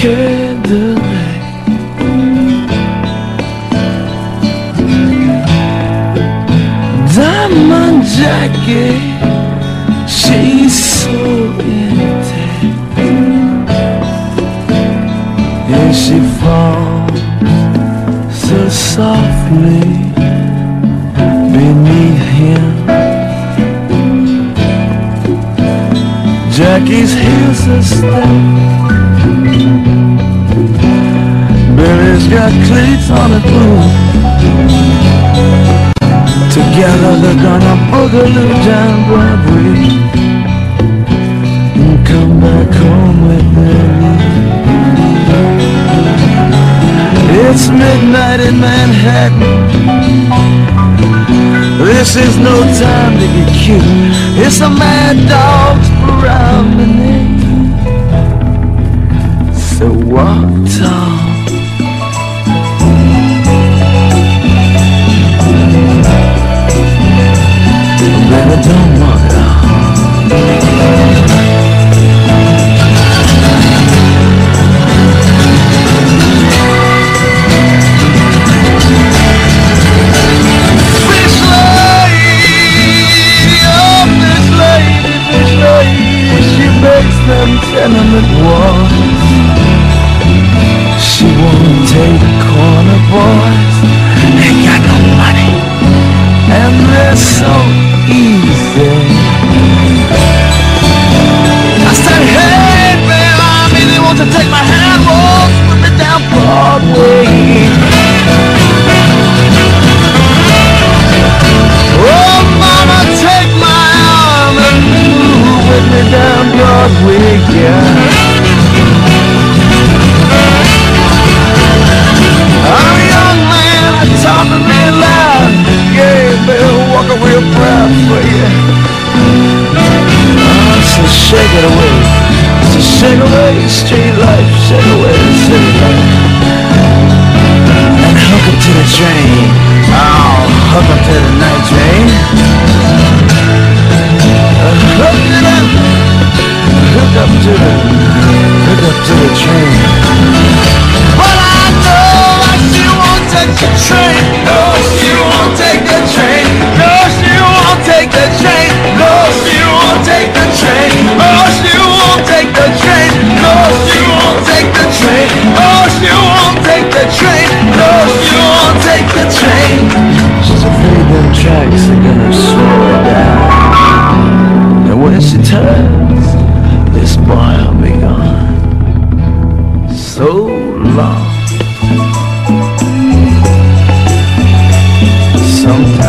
candlelight Diamond jacket She's so intact And she falls so softly Beneath him. Jackie's heels are stepping Billy's got cleats on the boot. Together they're gonna boogaloo down Broadway and come back home with me. It's midnight in Manhattan. This is no time to get cute. It's a mad dog's promenade. So walk tall. 我 Shake away street life, shake away city life. And hook up to the train. Oh, hook up to the night train. Hook it up. Hook up to the, hook up to the train. But I know that she won't take the train. Tracks are gonna slow her down. And when she turns, this boy will be gone. So long. Sometimes